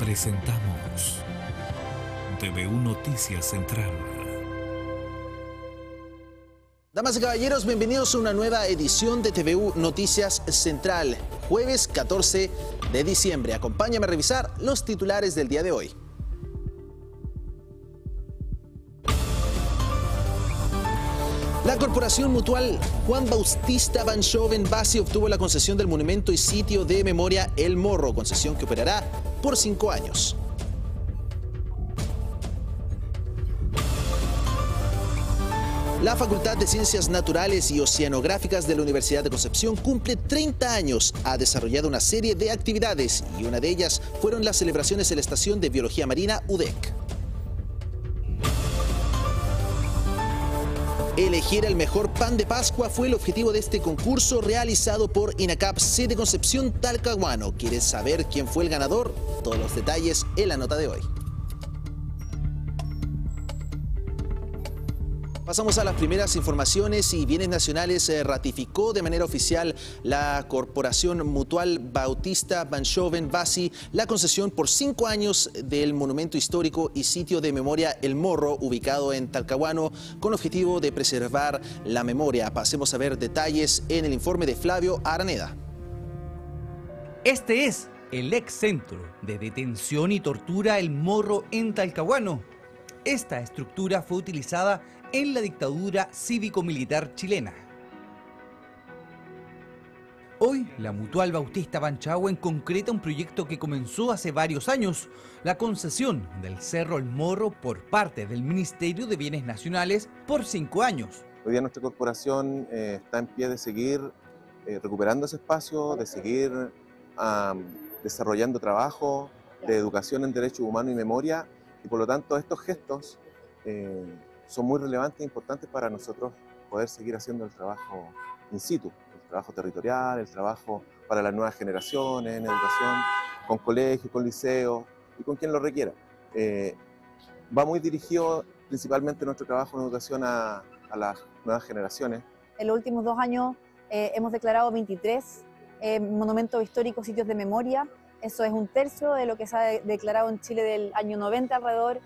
Presentamos TVU Noticias Central. Damas y caballeros, bienvenidos a una nueva edición de TVU Noticias Central, jueves 14 de diciembre. Acompáñame a revisar los titulares del día de hoy. La Corporación Mutual Juan Bautista Van Basi obtuvo la concesión del monumento y sitio de memoria El Morro, concesión que operará por cinco años. La Facultad de Ciencias Naturales y Oceanográficas de la Universidad de Concepción cumple 30 años. Ha desarrollado una serie de actividades y una de ellas fueron las celebraciones en la Estación de Biología Marina UDEC. Elegir el mejor pan de Pascua fue el objetivo de este concurso realizado por INACAP C de Concepción Talcahuano. ¿Quieres saber quién fue el ganador? Todos los detalles en la nota de hoy. Pasamos a las primeras informaciones y Bienes Nacionales eh, ratificó de manera oficial la Corporación Mutual Bautista Banchoven Basi la concesión por cinco años del monumento histórico y sitio de memoria El Morro, ubicado en Talcahuano, con objetivo de preservar la memoria. Pasemos a ver detalles en el informe de Flavio Araneda. Este es el ex centro de detención y tortura El Morro en Talcahuano. Esta estructura fue utilizada en la dictadura cívico-militar chilena. Hoy, la Mutual Bautista Banchahuen concreta un proyecto que comenzó hace varios años, la concesión del Cerro El Morro por parte del Ministerio de Bienes Nacionales por cinco años. Hoy día nuestra corporación eh, está en pie de seguir eh, recuperando ese espacio, de seguir desarrollando trabajo de educación en derechos humanos y memoria, y por lo tanto estos gestos eh, son muy relevantes e importantes para nosotros poder seguir haciendo el trabajo in situ, el trabajo territorial, el trabajo para las nuevas generaciones en educación, con colegios, con liceos y con quien lo requiera. Eh, va muy dirigido principalmente nuestro trabajo en educación a, las nuevas generaciones. En los últimos dos años eh, hemos declarado 23 eh, monumentos históricos, sitios de memoria. Eso es un tercio de lo que se ha declarado en Chile del año 90 alrededor,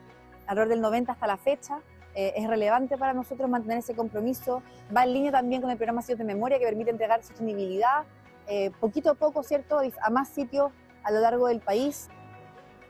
alrededor del 90 hasta la fecha. Eh, es relevante para nosotros mantener ese compromiso. Va en línea también con el programa Sitios de Memoria que permite entregar sostenibilidad eh, poquito a poco, ¿cierto?, a más sitios a lo largo del país.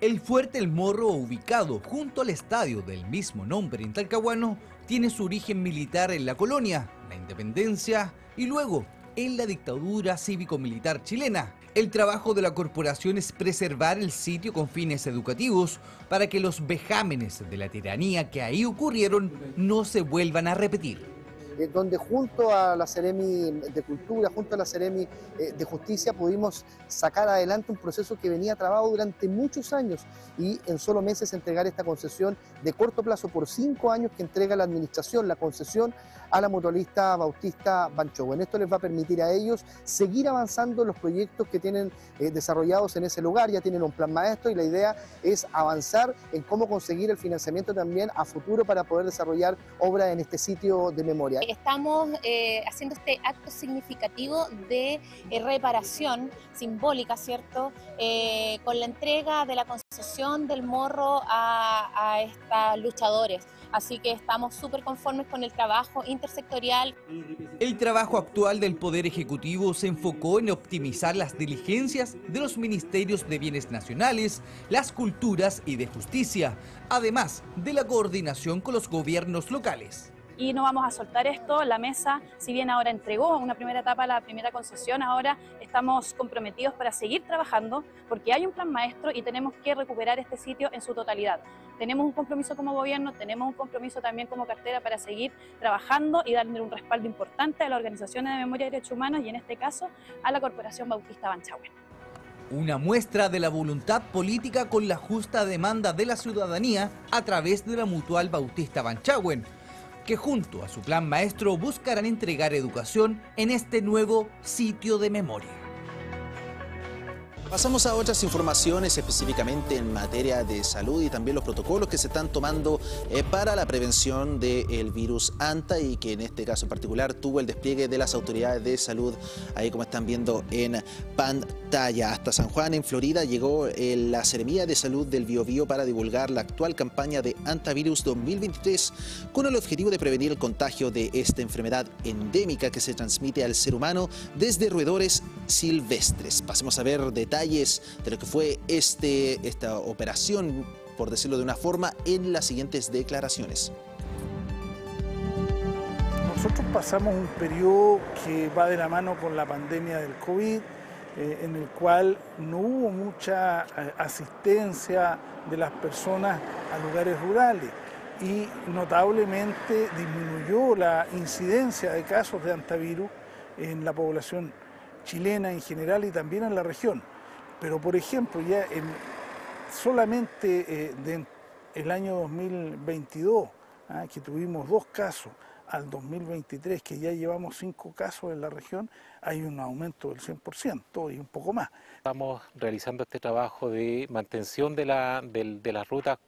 El Fuerte El Morro, ubicado junto al estadio del mismo nombre en Talcahuano, tiene su origen militar en la colonia, la independencia y luego en la dictadura cívico-militar chilena. El trabajo de la corporación es preservar el sitio con fines educativos para que los vejámenes de la tiranía que ahí ocurrieron no se vuelvan a repetir. Eh, donde junto a la Ceremi de Cultura, junto a la Ceremi eh, de Justicia, pudimos sacar adelante un proceso que venía trabado durante muchos años y en solo meses entregar esta concesión de corto plazo por cinco años que entrega la administración, la concesión a la mutualista Bautista Bancho. En esto les va a permitir a ellos seguir avanzando los proyectos que tienen eh, desarrollados en ese lugar, ya tienen un plan maestro y la idea es avanzar en cómo conseguir el financiamiento también a futuro para poder desarrollar obras en este sitio de memoria. Estamos eh, haciendo este acto significativo de eh, reparación simbólica, ¿cierto? Eh, con la entrega de la concesión del morro a, a estos luchadores. Así que estamos súper conformes con el trabajo intersectorial. El trabajo actual del Poder Ejecutivo se enfocó en optimizar las diligencias de los ministerios de Bienes Nacionales, las culturas y de justicia, además de la coordinación con los gobiernos locales y no vamos a soltar esto. La mesa, si bien ahora entregó una primera etapa, la primera concesión, ahora estamos comprometidos para seguir trabajando porque hay un plan maestro y tenemos que recuperar este sitio en su totalidad. Tenemos un compromiso como gobierno, tenemos un compromiso también como cartera para seguir trabajando y darle un respaldo importante a las organizaciones de memoria y derechos humanos y en este caso a la Corporación Bautista Banchahuen. Una muestra de la voluntad política con la justa demanda de la ciudadanía a través de la Mutual Bautista Banchahuen que junto a su plan maestro buscarán entregar educación en este nuevo sitio de memoria. Pasamos a otras informaciones específicamente en materia de salud y también los protocolos que se están tomando eh, para la prevención del virus ANTA y que en este caso en particular tuvo el despliegue de las autoridades de salud, ahí como están viendo en pantalla. Hasta San Juan, en Florida, llegó eh, la Seremía de Salud del Biobío para divulgar la actual campaña de Antavirus 2023 con el objetivo de prevenir el contagio de esta enfermedad endémica que se transmite al ser humano desde roedores silvestres. Pasemos a ver detalles de lo que fue este, esta operación, por decirlo de una forma, en las siguientes declaraciones. Nosotros pasamos un periodo que va de la mano con la pandemia del COVID, eh, en el cual no hubo mucha eh, asistencia de las personas a lugares rurales y notablemente disminuyó la incidencia de casos de antivirus en la población chilena en general y también en la región. Pero, por ejemplo, ya en, solamente eh, el año 2022, ah, que tuvimos dos casos, al 2023, que ya llevamos cinco casos en la región, hay un aumento del 100% y un poco más. Estamos realizando este trabajo de mantención de la, de, la ruta,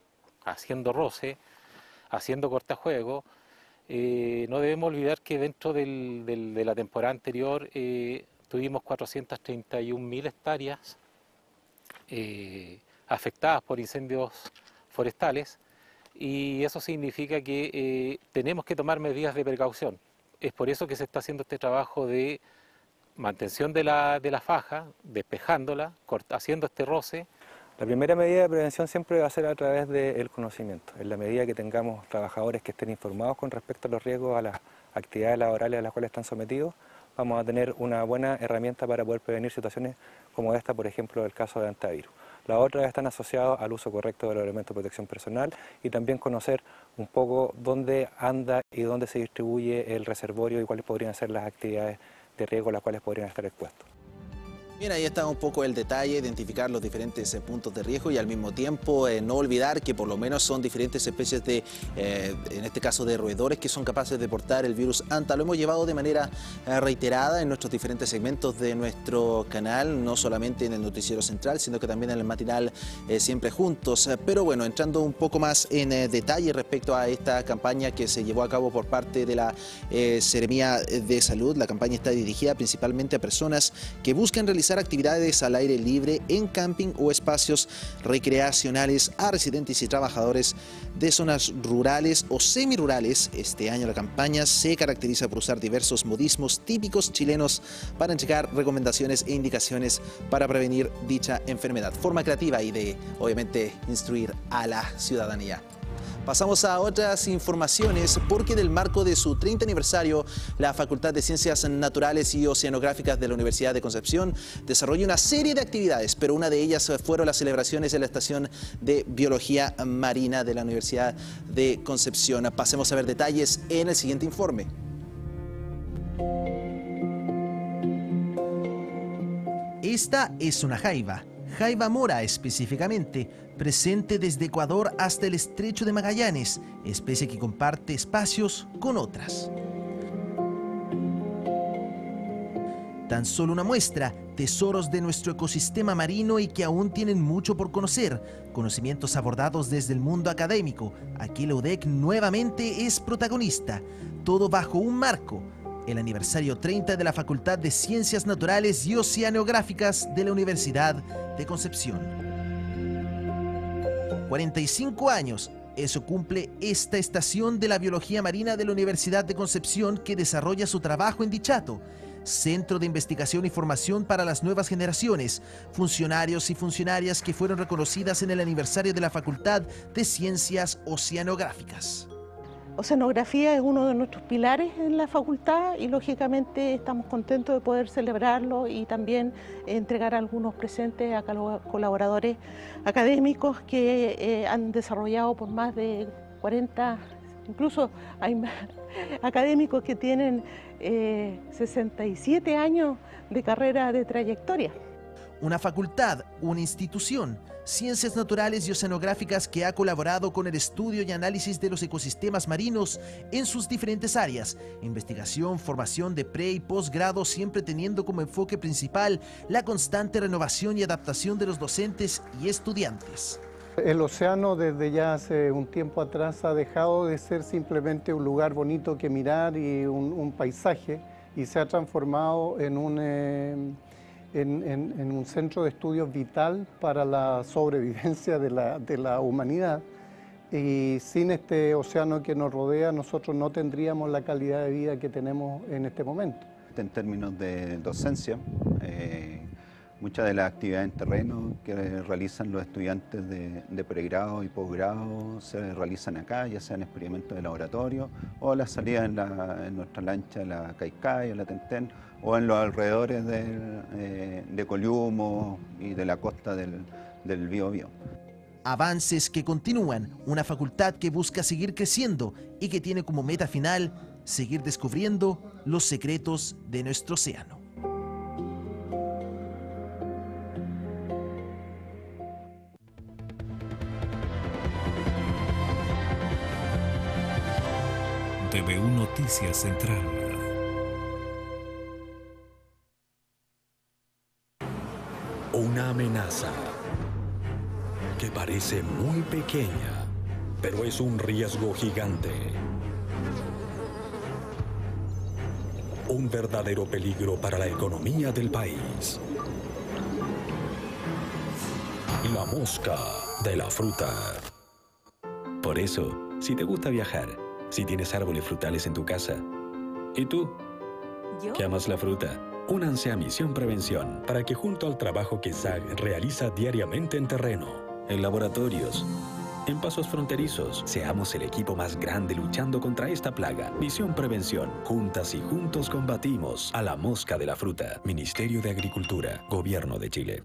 haciendo roce, haciendo cortajuego. Eh, no debemos olvidar que dentro de la temporada anterior eh, tuvimos 431.000 hectáreas eh, afectadas por incendios forestales y eso significa que eh, tenemos que tomar medidas de precaución. Es por eso que se está haciendo este trabajo de mantención de la, de la faja, despejándola, haciendo este roce. La primera medida de prevención siempre va a ser a través del conocimiento. En la medida que tengamos trabajadores que estén informados con respecto a los riesgos a las actividades laborales a las cuales están sometidos, vamos a tener una buena herramienta para poder prevenir situaciones como esta, por ejemplo, el caso de antivirus. La otra están asociados al uso correcto de los elementos de protección personal y también conocer un poco dónde anda y dónde se distribuye el reservorio y cuáles podrían ser las actividades de riesgo a las cuales podrían estar expuestos. Bien, ahí está un poco el detalle, identificar los diferentes eh, puntos de riesgo y al mismo tiempo eh, no olvidar que por lo menos son diferentes especies de, eh, en este caso de roedores, que son capaces de portar el virus ANTA. Lo hemos llevado de manera reiterada en nuestros diferentes segmentos de nuestro canal, no solamente en el noticiero central, sino que también en el matinal Siempre Juntos. Pero bueno, entrando un poco más en detalle respecto a esta campaña que se llevó a cabo por parte de la Seremía de Salud, la campaña está dirigida principalmente a personas que buscan realizar actividades al aire libre en camping o espacios recreacionales a residentes y trabajadores de zonas rurales o semirurales. Este año la campaña se caracteriza por usar diversos modismos típicos chilenos para entregar recomendaciones e indicaciones para prevenir dicha enfermedad. Forma creativa y de, obviamente, instruir a la ciudadanía. Pasamos a otras informaciones porque del marco de su 30 aniversario, la Facultad de Ciencias Naturales y Oceanográficas de la Universidad de Concepción desarrolló una serie de actividades, pero una de ellas fueron las celebraciones de la Estación de Biología Marina de la Universidad de Concepción. Pasemos a ver detalles en el siguiente informe. Esta es una jaiva, jaiva mora específicamente, presente desde Ecuador hasta el estrecho de Magallanes, especie que comparte espacios con otras. Tan solo una muestra, tesoros de nuestro ecosistema marino y que aún tienen mucho por conocer, conocimientos abordados desde el mundo académico. Aquí la UDEC nuevamente es protagonista, todo bajo un marco, el aniversario 30 de la Facultad de Ciencias Naturales y Oceanográficas de la Universidad de Concepción. 45 años. Eso cumple esta estación de la biología marina de la Universidad de Concepción que desarrolla su trabajo en Dichato, Centro de Investigación y Formación para las Nuevas Generaciones, funcionarios y funcionarias que fueron reconocidas en el aniversario de la Facultad de Ciencias Oceanográficas. Oceanografía es uno de nuestros pilares en la facultad y lógicamente estamos contentos de poder celebrarlo y también entregar algunos presentes a colaboradores académicos que eh, han desarrollado por más de 40, incluso hay académicos que tienen 67 eh, años de carrera de trayectoria. una facultad, una institución, Ciencias Naturales y Oceanográficas que ha colaborado con el estudio y análisis de los ecosistemas marinos en sus diferentes áreas, investigación, formación de pre y posgrado, siempre teniendo como enfoque principal la constante renovación y adaptación de los docentes y estudiantes. El océano desde ya hace un tiempo atrás ha dejado de ser simplemente un lugar bonito que mirar y un, paisaje y se ha transformado en un... Eh, en, un centro de estudios vital para la sobrevivencia de la, de la humanidad. Y sin este océano que nos rodea, nosotros no tendríamos la calidad de vida que tenemos en este momento. En términos de docencia, eh, muchas de las actividades en terreno que realizan los estudiantes de, pregrado y posgrado se realizan acá, ya sean experimentos de laboratorio o las salidas en, en nuestra lancha, la Caicay o la Tenten o en los alrededores eh, de Coliumo y de la costa del, del Biobío. Avances que continúan, una facultad que busca seguir creciendo y que tiene como meta final seguir descubriendo los secretos de nuestro océano. TV1 Noticias Central. Una amenaza que parece muy pequeña, pero es un riesgo gigante. Un verdadero peligro para la economía del país. La mosca de la fruta. Por eso, si te gusta viajar, si tienes árboles frutales en tu casa, ¿y tú? ¿Yo? ¿Que amas la fruta? Únanse a Misión Prevención para que junto al trabajo que SAG realiza diariamente en terreno, en laboratorios, en pasos fronterizos, seamos el equipo más grande luchando contra esta plaga. Misión Prevención. Juntas y juntos combatimos a la mosca de la fruta. Ministerio de Agricultura, Gobierno de Chile.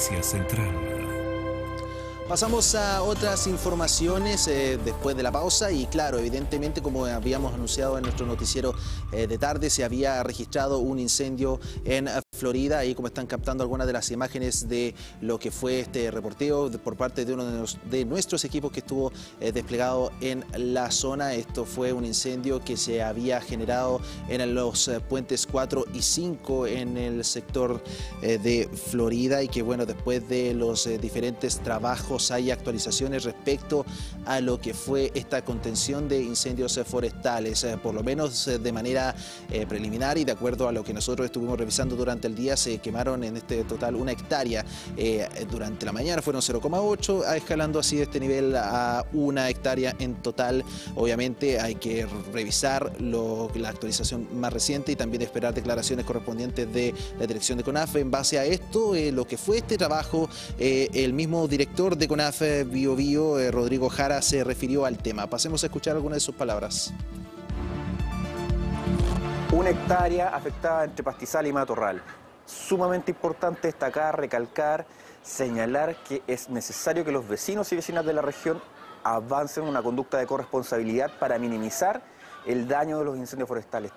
TV1 Noticias Central. Pasamos a otras informaciones eh, después de la pausa y claro, evidentemente como habíamos anunciado en nuestro noticiero eh, de tarde, se había registrado un incendio en Florida, ahí como están captando algunas de las imágenes de lo que fue este reporteo por parte de uno de, nuestros equipos que estuvo eh, desplegado en la zona. Esto fue un incendio que se había generado en los puentes 4 y 5 en el sector de Florida y que bueno, después de los diferentes trabajos hay actualizaciones respecto a lo que fue esta contención de incendios forestales, por lo menos de manera preliminar y de acuerdo a lo que nosotros estuvimos revisando durante el día se quemaron en este total una hectárea. Eh, durante la mañana fueron 0,8, escalando así de este nivel a una hectárea en total. Obviamente hay que revisar la actualización más reciente y también esperar declaraciones correspondientes de la dirección de CONAF. En base a esto, eh, lo que fue este trabajo, eh, el mismo director de CONAF Bio Bio, Rodrigo Jara, se refirió al tema. Pasemos a escuchar algunas de sus palabras. Una hectárea afectada entre pastizal y matorral sumamente importante destacar, recalcar, señalar que es necesario que los vecinos y vecinas de la región avancen una conducta de corresponsabilidad para minimizar el daño de los incendios forestales.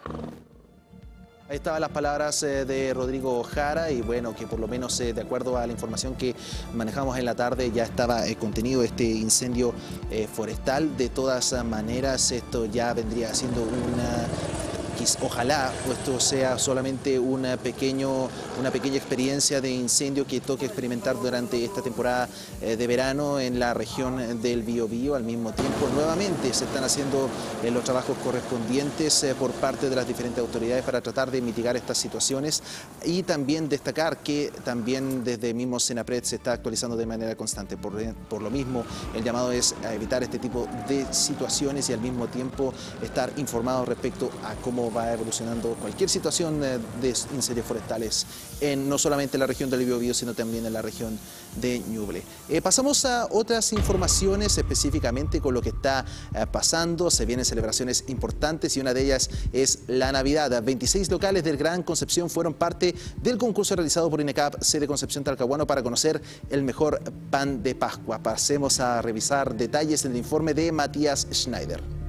Ahí estaban las palabras eh, de Rodrigo Jara y bueno, que por lo menos eh, de acuerdo a la información que manejamos en la tarde ya estaba eh, contenido este incendio forestal. De todas maneras, esto ya vendría siendo una ojalá esto sea solamente una, pequeño, una pequeña experiencia de incendio que toque experimentar durante esta temporada eh, de verano en la región del Biobío. Al mismo tiempo, nuevamente se están haciendo eh, los trabajos correspondientes por parte de las diferentes autoridades para tratar de mitigar estas situaciones y también destacar que también desde mismo Senapred se está actualizando de manera constante. Por, por lo mismo, el llamado es a evitar este tipo de situaciones y al mismo tiempo estar informados respecto a cómo va evolucionando cualquier situación eh, de incendios forestales en no solamente en la región del Biobío, sino también en la región de Ñuble. Eh, pasamos a otras informaciones específicamente con lo que está eh, pasando. Se vienen celebraciones importantes y una de ellas es la Navidad. 26 locales del Gran Concepción fueron parte del concurso realizado por INECAP, sede Concepción Talcahuano, para conocer el mejor pan de Pascua. Pasemos a revisar detalles en el informe de Matías Schneider.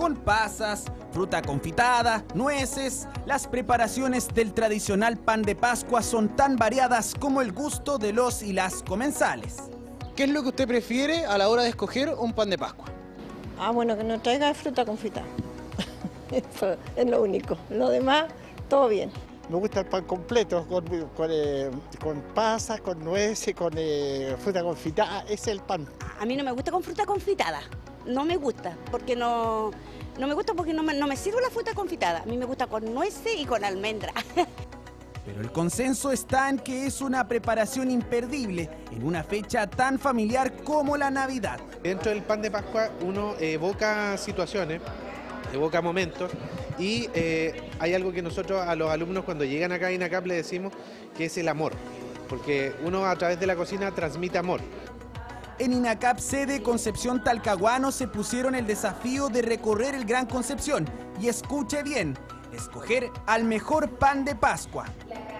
Con pasas, fruta confitada, nueces, las preparaciones del tradicional pan de Pascua son tan variadas como el gusto de los y las comensales. ¿Qué es lo que usted prefiere a la hora de escoger un pan de Pascua? Ah, bueno, que no traiga fruta confitada. Eso es lo único. Lo demás, todo bien. Me gusta el pan completo, con, eh, pasas, con nueces, con eh, fruta confitada. Ese es el pan. A mí no me gusta con fruta confitada. No me gusta, porque no, no me gusta porque no me, no me sirve la fruta confitada. A mí me gusta con nueces y con almendra. Pero el consenso está en que es una preparación imperdible en una fecha tan familiar como la Navidad. Dentro del pan de Pascua uno evoca situaciones, evoca momentos y eh, hay algo que nosotros a los alumnos cuando llegan acá a INACAP le decimos que es el amor, porque uno a través de la cocina transmite amor. En INACAP sede Concepción Talcahuano se pusieron el desafío de recorrer el Gran Concepción y escuche bien, escoger al mejor pan de Pascua.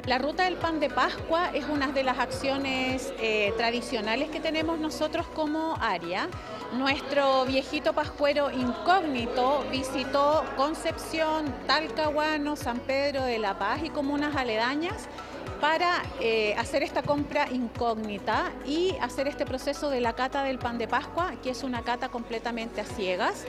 La ruta del pan de Pascua es una de las acciones eh, tradicionales que tenemos nosotros como área. Nuestro viejito pascuero incógnito visitó Concepción, Talcahuano, San Pedro de la Paz y comunas aledañas para eh, hacer esta compra incógnita y hacer este proceso de la cata del pan de Pascua, que es una cata completamente a ciegas.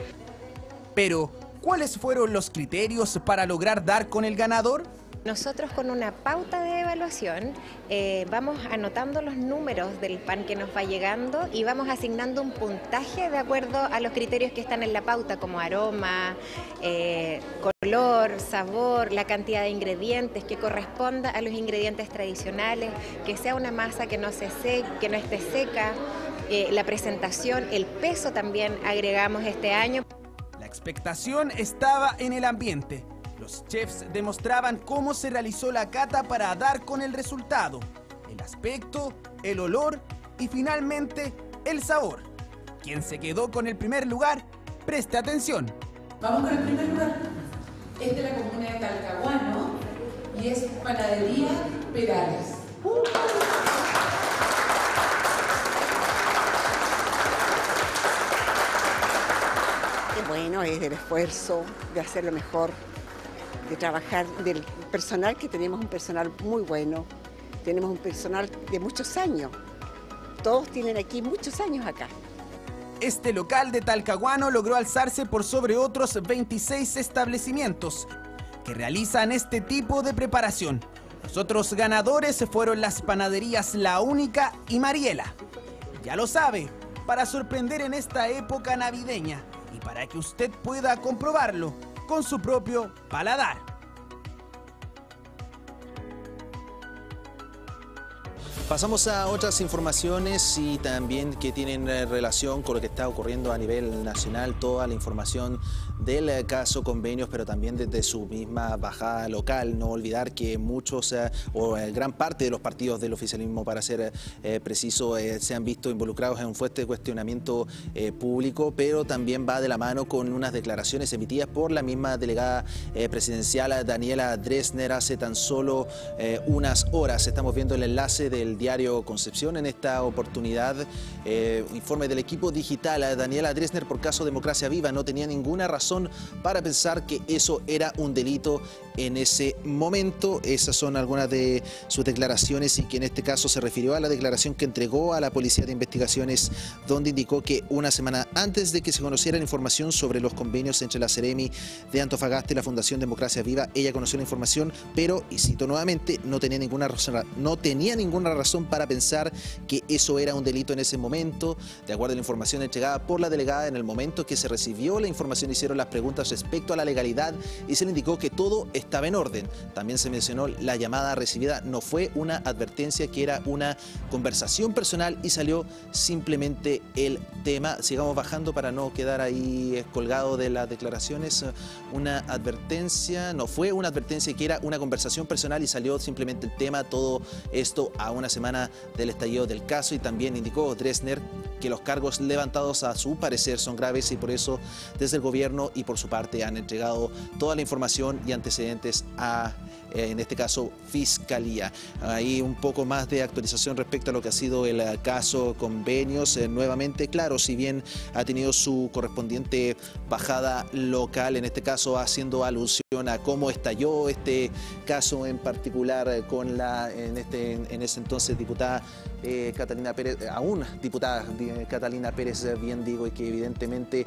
Pero, ¿cuáles fueron los criterios para lograr dar con el ganador? Nosotros con una pauta de evaluación eh, vamos anotando los números del pan que nos va llegando y vamos asignando un puntaje de acuerdo a los criterios que están en la pauta, como aroma, eh, color, sabor, la cantidad de ingredientes que corresponda a los ingredientes tradicionales, que sea una masa que no, se que no esté seca, eh, la presentación, el peso también agregamos este año. La expectación estaba en el ambiente los chefs demostraban cómo se realizó la cata para dar con el resultado, el aspecto, el olor y finalmente el sabor. Quien se quedó con el primer lugar, preste atención. Vamos con el primer lugar. Es de la comuna de Talcahuano y es Panadería Perales. Qué bueno es el esfuerzo de hacer lo mejor de trabajar, del personal, que tenemos un personal muy bueno, tenemos un personal de muchos años. Todos tienen aquí muchos años acá. Este local de Talcahuano logró alzarse por sobre otros 26 establecimientos que realizan este tipo de preparación. Los otros ganadores fueron las panaderías La Única y Mariela. Ya lo sabe, para sorprender en esta época navideña y para que usted pueda comprobarlo, con su propio paladar. Pasamos a otras informaciones y también que tienen eh, relación con lo que está ocurriendo a nivel nacional, toda la información del eh, caso convenios, pero también desde su misma bajada local. No olvidar que muchos eh, o gran parte de los partidos del oficialismo, para ser preciso, se han visto involucrados en un fuerte cuestionamiento público, pero también va de la mano con unas declaraciones emitidas por la misma delegada presidencial Daniela Dresner hace tan solo unas horas. Estamos viendo el enlace del diario Concepción en esta oportunidad. Eh, informe del equipo digital. Daniela Dresner por caso Democracia Viva no tenía ninguna razón para pensar que eso era un delito en ese momento. Esas son algunas de sus declaraciones y que en este caso se refirió a la declaración que entregó a la Policía de Investigaciones donde indicó que una semana antes de que se conociera la información sobre los convenios entre la Ceremi de Antofagasta y la Fundación Democracia Viva, ella conoció la información, pero, y cito nuevamente, no tenía ninguna razón, no tenía ninguna razón para pensar que eso era un delito en ese momento. De acuerdo a la información entregada por la delegada en el momento que se recibió la información, hicieron las preguntas respecto a la legalidad y se le indicó que todo estaba en orden. También se mencionó la llamada recibida no fue una advertencia, que era una conversación personal y salió simplemente el tema. Sigamos bajando para no quedar ahí colgado de las declaraciones. Una advertencia, no fue una advertencia, que era una conversación personal y salió simplemente el tema. Todo esto a una semana del estallido del caso y también indicó Dresner que los cargos levantados a su parecer son graves y por eso desde el gobierno y por su parte han entregado toda la información y antecedentes a en este caso Fiscalía. Hay un poco más de actualización respecto a lo que ha sido el eh, caso convenios. Eh, nuevamente, claro, si bien ha tenido su correspondiente bajada local, en este caso haciendo alusión a cómo estalló este caso en particular con la, en, este, en ese entonces diputada Catalina Pérez, aún diputada Catalina Pérez, bien digo, y que evidentemente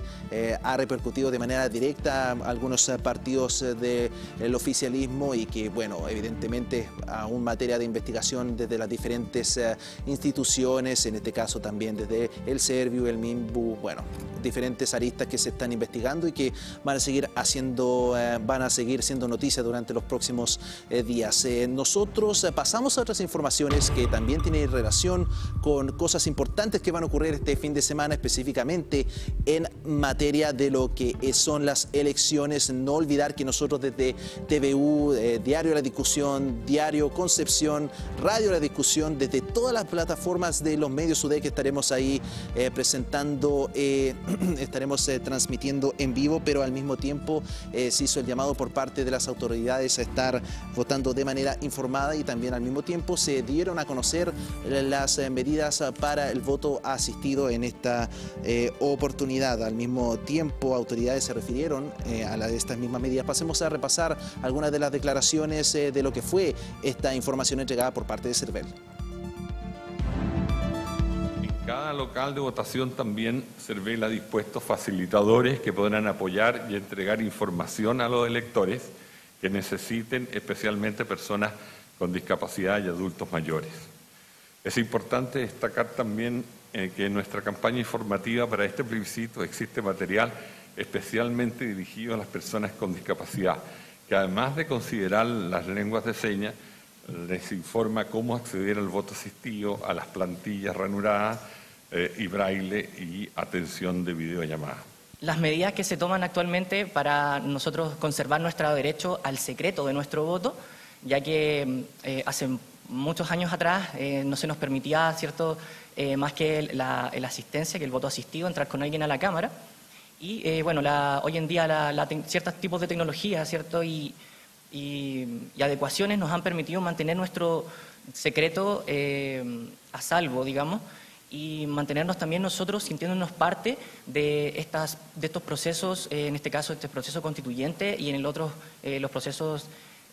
ha repercutido de manera directa algunos partidos del oficialismo y que bueno, evidentemente aún materia de investigación desde las diferentes eh, instituciones, en este caso también desde el Servio, el MIMBU, bueno, diferentes aristas que se están investigando y que van a seguir haciendo, eh, van a seguir siendo noticias durante los próximos eh, días. nosotros pasamos a otras informaciones que también tienen relación con cosas importantes que van a ocurrir este fin de semana, específicamente en materia de lo que son las elecciones. No olvidar que nosotros desde TVU, Diario La Discusión, Diario Concepción, Radio La Discusión, desde todas las plataformas de los medios UDE que estaremos ahí eh, presentando, eh, estaremos eh, transmitiendo en vivo, pero al mismo tiempo se hizo el llamado por parte de las autoridades a estar votando de manera informada y también al mismo tiempo se dieron a conocer las medidas para el voto asistido en esta oportunidad. Al mismo tiempo, autoridades se refirieron a la estas mismas medidas. Pasemos a repasar algunas de las declaraciones eh, de lo que fue esta información entregada por parte de CERVEL. Cada local de votación también CERVEL ha dispuesto facilitadores que podrán apoyar y entregar información a los electores que necesiten, especialmente personas con discapacidad y adultos mayores. Es importante destacar también eh, que en nuestra campaña informativa para este plebiscito existe material especialmente dirigido a las personas con discapacidad que además de considerar las lenguas de señas, les informa cómo acceder al voto asistido, a las plantillas ranuradas eh, y braille y atención de videollamada. Las medidas que se toman actualmente para nosotros conservar nuestro derecho al secreto de nuestro voto, ya que eh, hace muchos años atrás eh, no se nos permitía, ¿cierto?, más que la, la asistencia, que el voto asistido, entrar con alguien a la Cámara. Y eh, bueno, hoy en día ciertos tipos de tecnología ¿cierto? Y, adecuaciones nos han permitido mantener nuestro secreto eh, a salvo, digamos, y mantenernos también nosotros sintiéndonos parte de, estas, de estos procesos, eh, en este caso este proceso constituyente y en el otro los procesos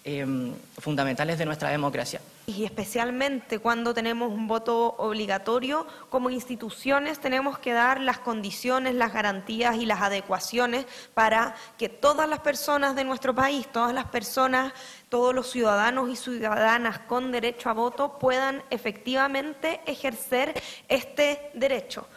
Em, fundamentales de nuestra democracia. Y especialmente cuando tenemos un voto obligatorio, como instituciones tenemos que dar las condiciones, las garantías y las adecuaciones para que todas las personas de nuestro país, todas las personas, todos los ciudadanos y ciudadanas con derecho a voto puedan efectivamente ejercer este derecho.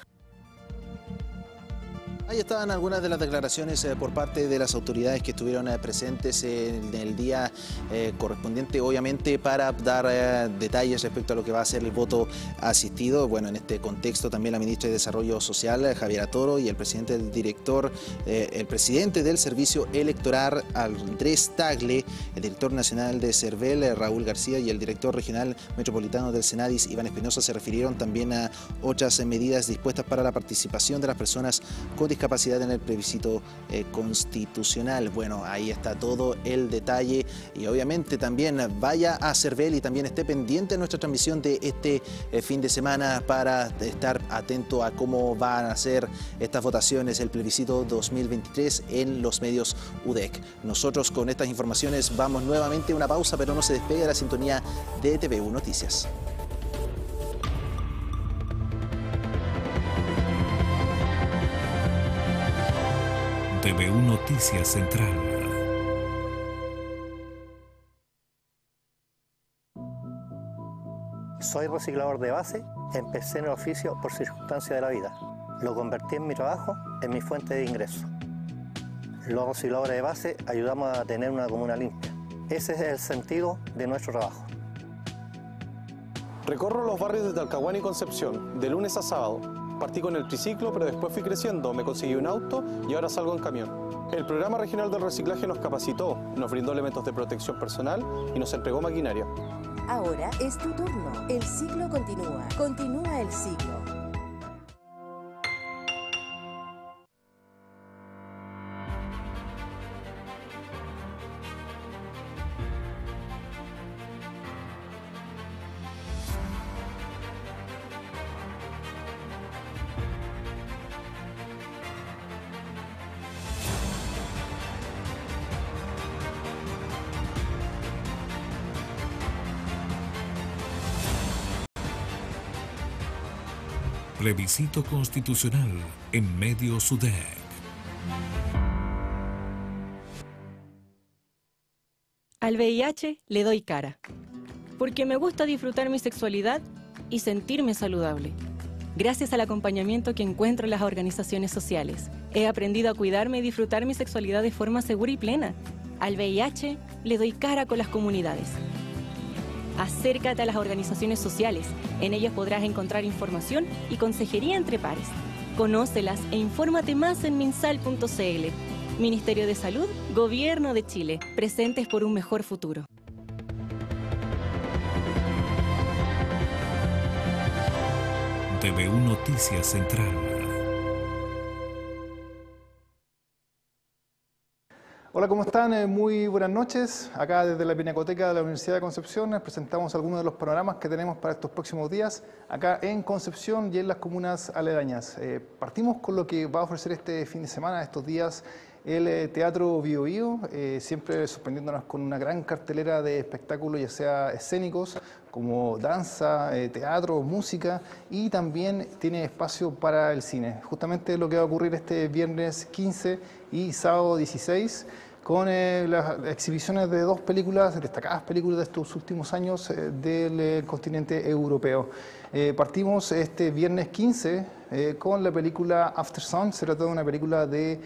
Ahí estaban algunas de las declaraciones eh, por parte de las autoridades que estuvieron eh, presentes en el día eh, correspondiente, obviamente para dar detalles respecto a lo que va a ser el voto asistido. Bueno, en este contexto también la ministra de Desarrollo Social, Javier Toro, y el presidente del director, el presidente del Servicio Electoral, Andrés Tagle, el director nacional de CERVEL, Raúl García, y el director regional metropolitano del Senadis, Iván Espinosa, se refirieron también a otras medidas dispuestas para la participación de las personas con discapacidad en el plebiscito eh, constitucional. Bueno, ahí está todo el detalle y obviamente también vaya a Cervel y también esté pendiente de nuestra transmisión de este eh, fin de semana para estar atento a cómo van a ser estas votaciones, el plebiscito 2023 en los medios UDEC. Nosotros con estas informaciones vamos nuevamente a una pausa, pero no se despegue de la sintonía de TVU Noticias. TVU Noticias Central. Soy reciclador de base, empecé en el oficio por circunstancia de la vida. Lo convertí en mi trabajo, en mi fuente de ingreso. Los recicladores de base ayudamos a tener una comuna limpia. Ese es el sentido de nuestro trabajo. Recorro los barrios de Talcahuano y Concepción, de lunes a sábado, Partí con el triciclo, pero después fui creciendo, me conseguí un auto y ahora salgo en camión. El programa regional del reciclaje nos capacitó, nos brindó elementos de protección personal y nos entregó maquinaria. Ahora es tu turno. El ciclo continúa. Continúa el ciclo. Revisito constitucional en medio SUDEC. Al VIH le doy cara, porque me gusta disfrutar mi sexualidad y sentirme saludable. Gracias al acompañamiento que encuentro en las organizaciones sociales, he aprendido a cuidarme y disfrutar mi sexualidad de forma segura y plena. Al VIH le doy cara con las comunidades. Acércate a las organizaciones sociales. En ellas podrás encontrar información y consejería entre pares. Conócelas e infórmate más en minsal.cl. Ministerio de Salud, Gobierno de Chile. Presentes por un mejor futuro. TVU Noticias Central. Hola, ¿cómo están? Eh, muy buenas noches. Acá desde la Pinacoteca de la Universidad de Concepción les presentamos algunos de los panoramas que tenemos para estos próximos días acá en Concepción y en las comunas aledañas. Eh, partimos con lo que va a ofrecer este fin de semana, estos días, el eh, Teatro Bio, Bio siempre sorprendiéndonos con una gran cartelera de espectáculos, ya sea escénicos, como danza, teatro, música y también tiene espacio para el cine. Justamente lo que va a ocurrir este viernes 15 y sábado 16 con eh, las exhibiciones de dos películas, destacadas películas de estos últimos años eh, del eh, continente europeo. partimos este viernes 15 con la película After Sun, se trata de una película de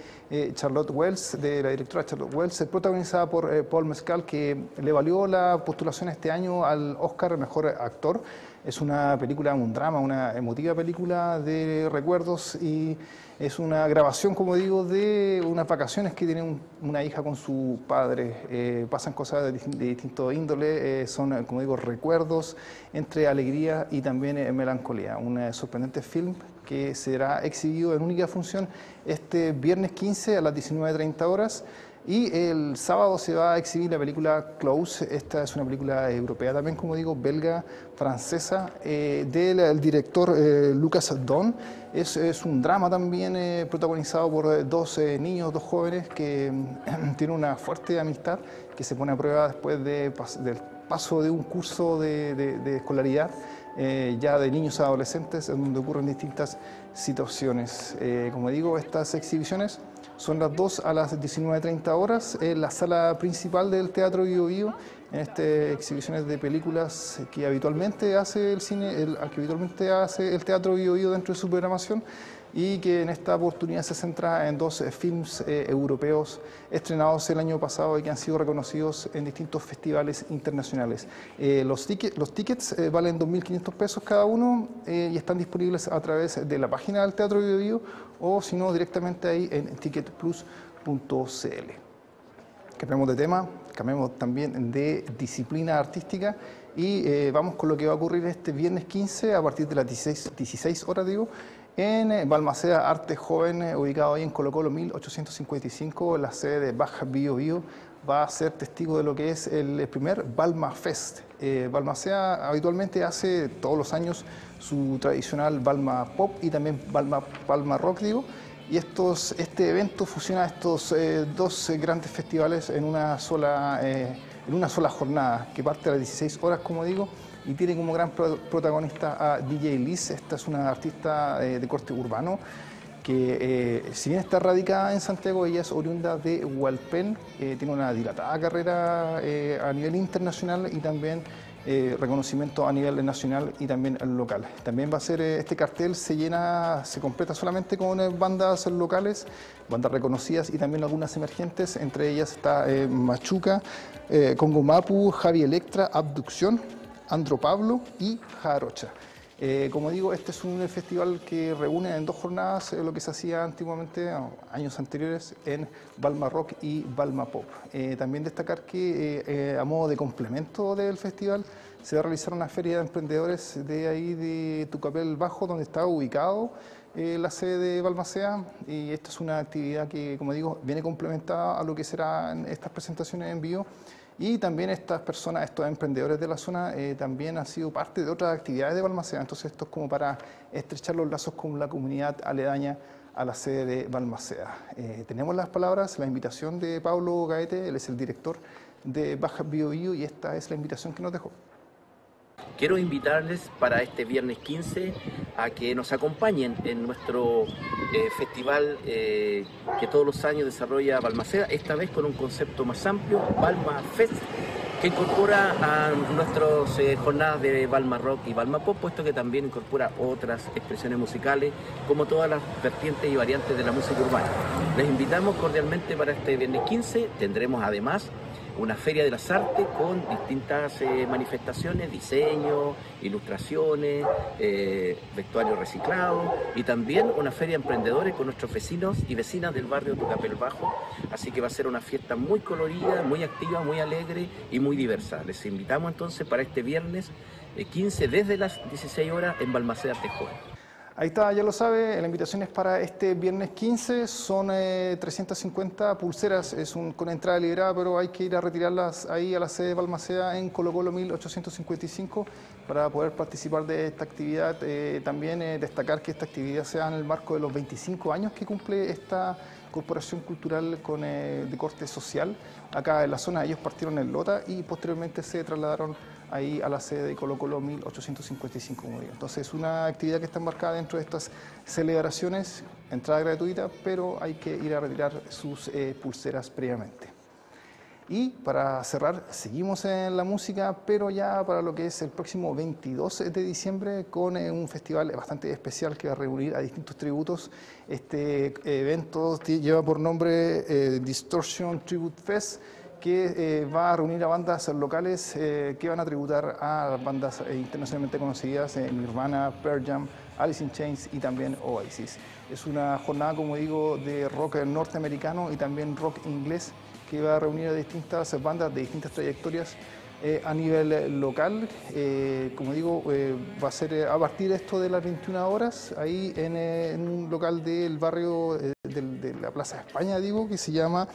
Charlotte Wells, de la directora Charlotte Wells, protagonizada por Paul Mescal, que le valió la postulación este año al Oscar Mejor Actor. Es una película, un drama, una emotiva película de recuerdos y es una grabación, como digo, de unas vacaciones que tiene una hija con su padre. Eh, pasan cosas de, distinto índole, eh, son, como digo, recuerdos entre alegría y también eh, melancolía. Un sorprendente film que será exhibido en única función este viernes 15 a las 19.30 horas. Y el sábado se va a exhibir la película Close, esta es una película europea también, como digo, belga, francesa, eh, del director eh, Lucas Don. Es, es, un drama también eh, protagonizado por dos niños, dos jóvenes que tienen una fuerte amistad que se pone a prueba después de, del paso de un curso de, de escolaridad. Ya de niños a adolescentes, en donde ocurren distintas situaciones. como digo, estas exhibiciones son las 2 a las 19.30 horas en la sala principal del Teatro Bio Bio, en estas exhibiciones de películas que habitualmente hace el cine, el, que habitualmente hace el Teatro Bio Bio dentro de su programación y que en esta oportunidad se centra en dos eh, films eh, europeos estrenados el año pasado y que han sido reconocidos en distintos festivales internacionales. Eh, los, los, tickets valen 2.500 pesos cada uno y están disponibles a través de la página del Teatro Bio, Bio o si no directamente ahí en ticketplus.cl. Cambiamos de tema, cambiamos también de disciplina artística y vamos con lo que va a ocurrir este viernes 15 a partir de las 16, 16 horas, digo, en eh, Balmaceda Arte Joven, eh, ubicado ahí en Colo Colo 1855, la sede de Baja Bio Bio, va a ser testigo de lo que es el primer Balma Fest. Eh, habitualmente hace todos los años su tradicional Balma Pop y también Balma, Balma Rock, digo, y estos, este evento fusiona estos eh, dos grandes festivales en una, sola, en una sola jornada, que parte a las 16 horas, como digo, y tiene como gran pro- protagonista a DJ Liz. Esta es una artista eh, de corte urbano que, eh, si bien está radicada en Santiago, ella es oriunda de Hualpén, eh, tiene una dilatada carrera a nivel internacional y también reconocimiento a nivel nacional y también local. También va a ser, este cartel se llena, se completa solamente con bandas locales, bandas reconocidas y también algunas emergentes, entre ellas está Machuca, Congo Mapu, Javi Electra, Abducción, Andro Pablo y Jarocha. Eh, como digo, este es un festival que reúne en dos jornadas eh, lo que se hacía antiguamente, o años anteriores, en Balma Rock y Balma Pop. Eh, también destacar que a modo de complemento del festival se va a realizar una feria de emprendedores de ahí de Tucapel Bajo, donde está ubicado la sede de Balmacea y esta es una actividad que, como digo, viene complementada a lo que serán estas presentaciones en vivo y también estas personas, estos emprendedores de la zona, eh, también han sido parte de otras actividades de Balmaceda. Entonces esto es como para estrechar los lazos con la comunidad aledaña a la sede de Balmaceda. Eh, tenemos las palabras, la invitación de Pablo Gaete, él es el director de Baja Bio Bio y esta es la invitación que nos dejó. Quiero invitarles para este viernes 15 a que nos acompañen en nuestro eh, festival eh, que todos los años desarrolla Balmaceda, esta vez con un concepto más amplio, Balma Fest, que incorpora a nuestras eh, jornadas de Balma Rock y Balma Pop, puesto que también incorpora otras expresiones musicales, como todas las vertientes y variantes de la música urbana. Les invitamos cordialmente para este viernes 15, tendremos además una feria de las artes con distintas eh, manifestaciones, diseño, ilustraciones, eh, vestuario reciclado y también una feria de emprendedores con nuestros vecinos y vecinas del barrio Tucapel Bajo. Así que va a ser una fiesta muy colorida, muy activa, muy alegre y muy diversa. Les invitamos entonces para este viernes eh, 15 desde las 16 horas en Balmaceda Tejoa. Ahí está, ya lo sabe, la invitación es para este viernes 15, son eh, 350 pulseras, es un, con entrada liberada, pero hay que ir a retirarlas ahí a la sede de Balmaceda en Colo Colo 1855 para poder participar de esta actividad. Eh, también eh, destacar que esta actividad se da en el marco de los 25 años que cumple esta corporación cultural con, eh, de corte social acá en la zona. Ellos partieron en Lota y posteriormente se trasladaron ahí a la sede de Colo Colo 1855, como digo. Entonces es una actividad que está embarcada dentro de estas celebraciones, entrada gratuita, pero hay que ir a retirar sus eh, pulseras previamente. Y para cerrar, seguimos en la música, pero ya para lo que es el próximo 22 de diciembre con eh, un festival bastante especial que va a reunir a distintos tributos. Este evento ti- lleva por nombre eh, Distortion Tribute Fest que eh, va a reunir a bandas locales eh, que van a tributar a bandas eh, internacionalmente conocidas, eh, Nirvana, Pearl Jam, Alice in Chains y también Oasis. Es una jornada, como digo, de rock norteamericano y también rock inglés que va a reunir a distintas bandas de distintas trayectorias eh, a nivel eh, local. Eh, como digo, va a ser a partir de esto de las 21 horas, ahí en, un local del barrio de la Plaza España, digo, que se llama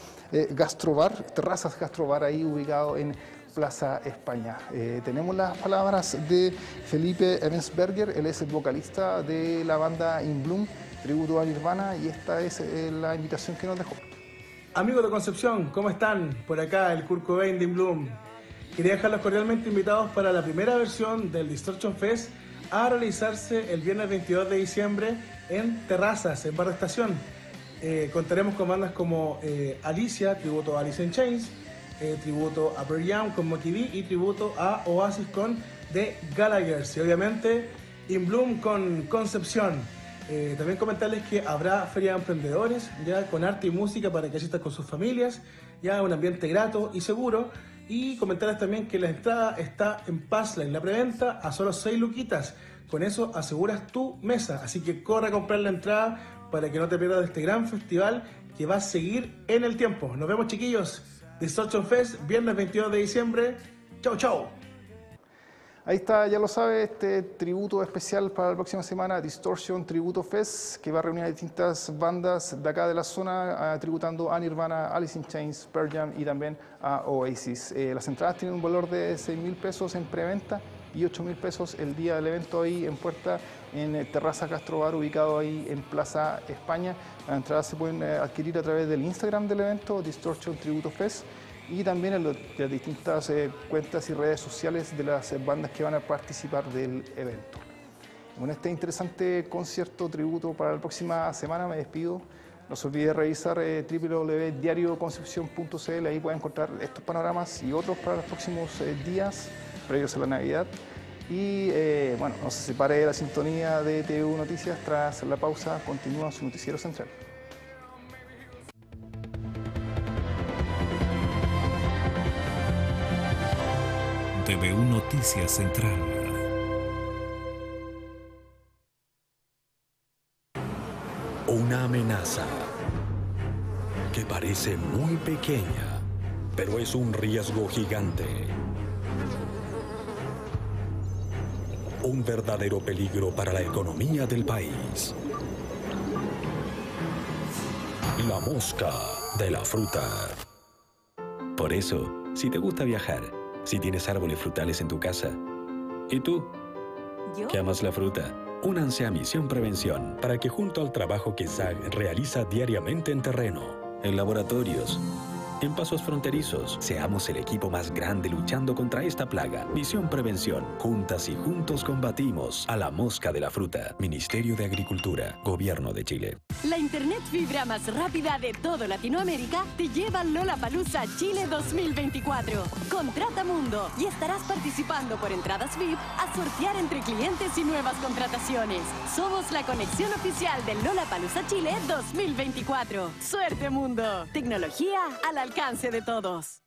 Gastrobar, Terrazas Gastrobar, ahí ubicado en Plaza España. Tenemos las palabras de Felipe Evensberger, él es el vocalista de la banda In Bloom, tributo a Nirvana, y esta es la invitación que nos dejó. Amigos de Concepción, ¿cómo están? Por acá el de In Bloom. Quería dejarlos cordialmente invitados para la primera versión del Distortion Fest a realizarse el viernes 22 de diciembre en Terrazas, en Barra Estación. Eh, contaremos con bandas como eh, Alicia, tributo a Alice in Chains, eh, tributo a Pearl Jam con Monkey D y tributo a Oasis con The Gallagher's y obviamente In Bloom con Concepción. Eh, también comentarles que habrá feria de emprendedores, ya con arte y música para que asistan con sus familias, ya un ambiente grato y seguro. Y comentarles también que la entrada está en en la preventa, a solo 6 luquitas. Con eso aseguras tu mesa. Así que corre a comprar la entrada para que no te pierdas de este gran festival que va a seguir en el tiempo. Nos vemos chiquillos. Distortion Fest, viernes 22 de diciembre. Chau, chau. Ahí está, ya lo sabe, este tributo especial para la próxima semana, Distortion Tributo Fest, que va a reunir a distintas bandas de acá de la zona, tributando a Nirvana, Alice in Chains, Pearl Jam y también a Oasis. Eh, las entradas tienen un valor de 6 mil pesos en preventa y 8 mil pesos el día del evento ahí en puerta en eh, Terraza Castro Bar, ubicado ahí en Plaza España. Las entradas se pueden eh, adquirir a través del Instagram del evento, Distortion Tributo Fest y también en las distintas eh, cuentas y redes sociales de las bandas que van a participar del evento. Con este interesante concierto tributo para la próxima semana me despido. No se olvide revisar eh, www.diarioconcepcion.cl, ahí pueden encontrar estos panoramas y otros para los próximos eh, días previos a la Navidad. Y eh, bueno, no se separe de la sintonía de TV Noticias, tras la pausa continúa su noticiero central. TVU Noticias Central. Una amenaza que parece muy pequeña, pero es un riesgo gigante. Un verdadero peligro para la economía del país. La mosca de la fruta. Por eso, si te gusta viajar, si tienes árboles frutales en tu casa. ¿Y tú? ¿Yo? ¿Que amas la fruta? Únanse a Misión Prevención para que junto al trabajo que ZAG realiza diariamente en terreno, en laboratorios, en pasos fronterizos, seamos el equipo más grande luchando contra esta plaga. Misión Prevención. Juntas y juntos combatimos a la mosca de la fruta. Ministerio de Agricultura, Gobierno de Chile. La internet fibra más rápida de todo Latinoamérica te lleva a Lollapalooza Chile 2024. Contrata Mundo y estarás participando por entradas VIP a sortear entre clientes y nuevas contrataciones. Somos la conexión oficial de Lollapalooza Chile 2024. Suerte Mundo. Tecnología al alcance alcance de todos.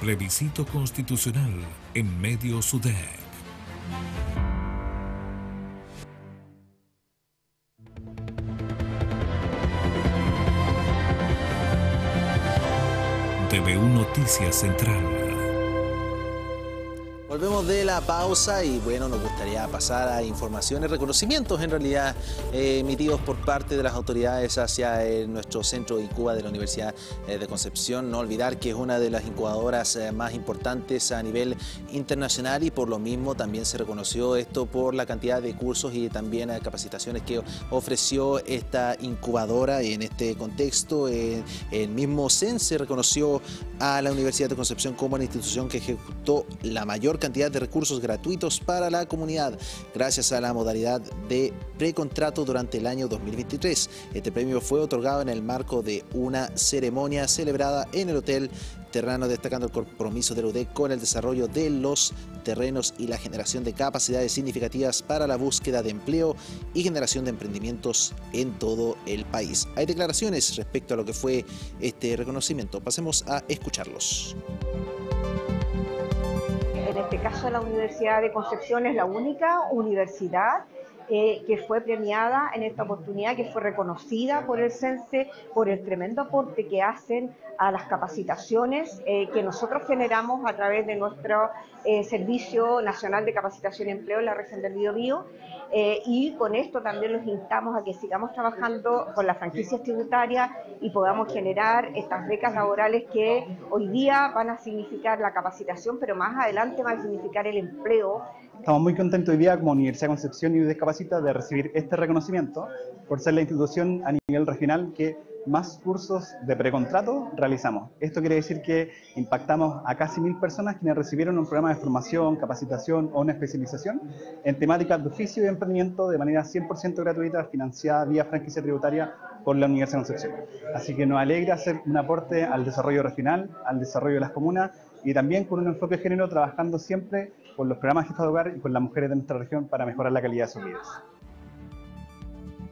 Plebiscito constitucional en medio SUDEC. TVU Noticias Central. Volvemos de la pausa y bueno, nos gustaría pasar a informaciones, reconocimientos en realidad eh, emitidos por parte de las autoridades hacia eh, nuestro centro de Cuba de la Universidad eh, de Concepción. No olvidar que es una de las incubadoras más importantes a nivel internacional y por lo mismo también se reconoció esto por la cantidad de cursos y también capacitaciones que ofreció esta incubadora. Y en este contexto, el mismo CEN se reconoció a la Universidad de Concepción como una institución que ejecutó la mayor cantidad de recursos gratuitos para la comunidad gracias a la modalidad de precontrato durante el año 2023. Este premio fue otorgado en el marco de una ceremonia celebrada en el Hotel Terrano, destacando el compromiso del UDEC con el desarrollo de los terrenos y la generación de capacidades significativas para la búsqueda de empleo y generación de emprendimientos en todo el país. Hay declaraciones respecto a lo que fue este reconocimiento. Pasemos a escucharlos en este caso la Universidad de Concepción es la única universidad eh, que fue premiada en esta oportunidad, que fue reconocida por el CENSE por el tremendo aporte que hacen a las capacitaciones eh, que nosotros generamos a través de nuestro eh, Servicio Nacional de Capacitación y Empleo en la región del Biobío. y con esto también los instamos a que sigamos trabajando con las franquicias tributarias y podamos generar estas becas laborales que hoy día van a significar la capacitación, pero más adelante van a significar el empleo Estamos muy contentos hoy día como Universidad de Concepción y Discapacita de recibir este reconocimiento por ser la institución a nivel regional que más cursos de precontrato realizamos. Esto quiere decir que impactamos a casi mil personas quienes recibieron un programa de formación, capacitación o una especialización en temáticas de oficio y emprendimiento de manera 100% gratuita, financiada vía franquicia tributaria por la Universidad de Concepción. Así que nos alegra hacer un aporte al desarrollo regional, al desarrollo de las comunas y también con un enfoque de género trabajando siempre con los programas de hogar y con las mujeres de nuestra región para mejorar la calidad de sus vidas.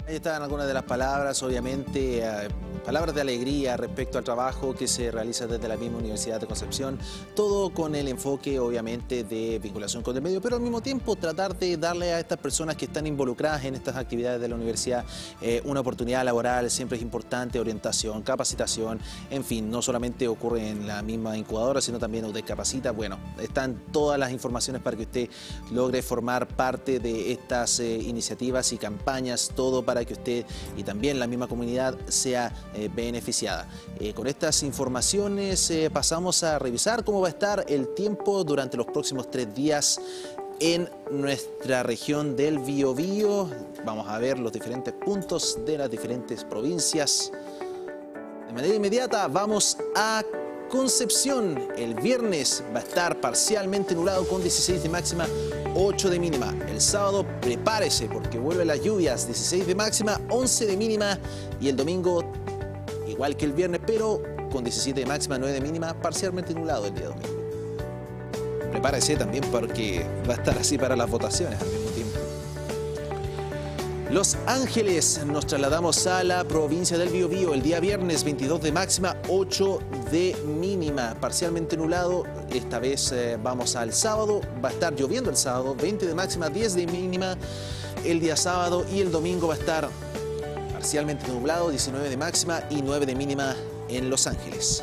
Ahí están algunas de las palabras, obviamente, eh, palabras de alegría respecto al trabajo que se realiza desde la misma Universidad de Concepción, todo con el enfoque, obviamente, de vinculación con el medio, pero al mismo tiempo tratar de darle a estas personas que están involucradas en estas actividades de la universidad eh, una oportunidad laboral, siempre es importante, orientación, capacitación, en fin, no solamente ocurre en la misma incubadora, sino también UDEC Capacita. Bueno, están todas las informaciones para que usted logre formar parte de estas eh, iniciativas y campañas, todo para que usted y también la misma comunidad sea eh, beneficiada. Eh, con estas informaciones eh, pasamos a revisar cómo va a estar el tiempo durante los próximos tres días en nuestra región del Biobío. Vamos a ver los diferentes puntos de las diferentes provincias. De manera inmediata vamos a Concepción. El viernes va a estar parcialmente nublado con 16 de máxima, 8 de mínima. El sábado prepárese porque vuelven las lluvias, 16 de máxima, 11 de mínima. Y el domingo igual que el viernes, pero con 17 de máxima, 9 de mínima, parcialmente nublado el día domingo. Prepárese también porque va a estar así para las votaciones. Los Ángeles nos trasladamos a la provincia del Biobío el día viernes 22 de máxima, 8 de mínima, parcialmente nublado. Esta vez eh, vamos al sábado, va a estar lloviendo el sábado, 20 de máxima, 10 de mínima el día sábado y el domingo va a estar parcialmente nublado, 19 de máxima y 9 de mínima en Los Ángeles.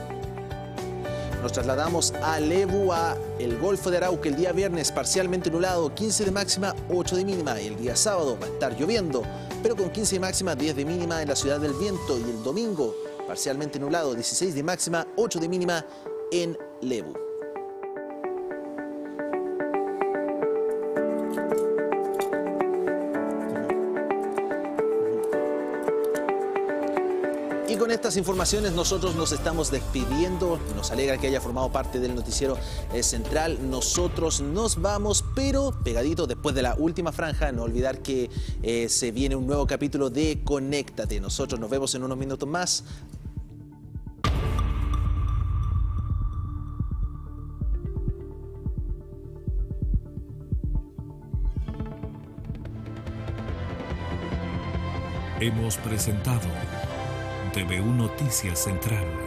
Nos trasladamos a Lebu, a el Golfo de Arauca, el día viernes parcialmente nublado, 15 de máxima, 8 de mínima. Y el día sábado va a estar lloviendo, pero con 15 de máxima, 10 de mínima en la Ciudad del Viento. Y el domingo parcialmente nublado, 16 de máxima, 8 de mínima en Lebu. Estas informaciones nosotros nos estamos despidiendo. Nos alegra que haya formado parte del noticiero eh, central. Nosotros nos vamos, pero pegadito después de la última franja. No olvidar que eh, se viene un nuevo capítulo de Conéctate. Nosotros nos vemos en unos minutos más. Hemos presentado TVU Noticias Central.